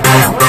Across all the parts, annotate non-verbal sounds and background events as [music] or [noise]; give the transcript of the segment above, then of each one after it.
shit.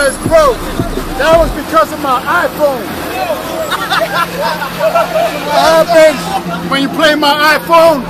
Broke. That was because of my iPhone. [laughs] when you play my iPhone?